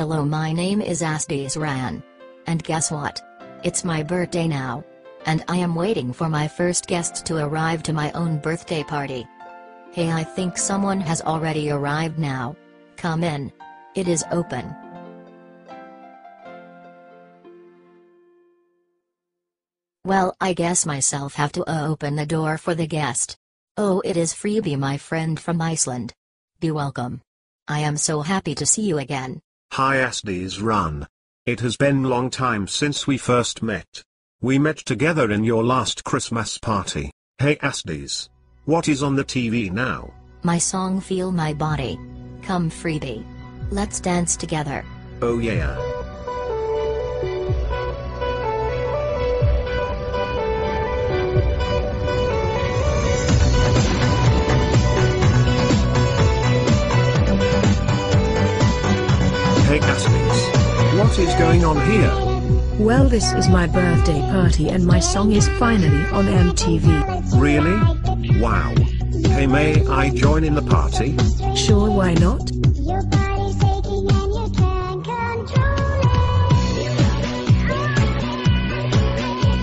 Hello, my name is Ásdís Rán. And guess what? It's my birthday now. And I am waiting for my first guest to arrive to my own birthday party. Hey, I think someone has already arrived now. Come in. It is open. Well, I guess myself have to open the door for the guest. Oh, it is Freebie, my friend from Iceland. Be welcome. I am so happy to see you again. Hi Ásdís Rán. It has been long time since we first met. We met together in your last Christmas party. Hey Ásdís. What is on the TV now? My song Feel My Body. Come Freebie. Let's dance together. Oh yeah. Hey Ásdís. What is going on here? Well this is my birthday party and my song is finally on MTV. Really? Wow. Hey may I join in the party? Sure why not? Your body's aching and you can't control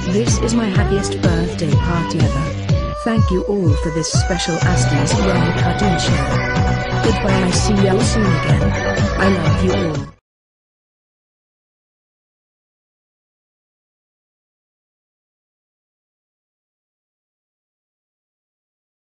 it. This is my happiest birthday party ever. Thank you all for this special Ásdís Rán cartoon show. Goodbye I see y'all soon again. I love you all.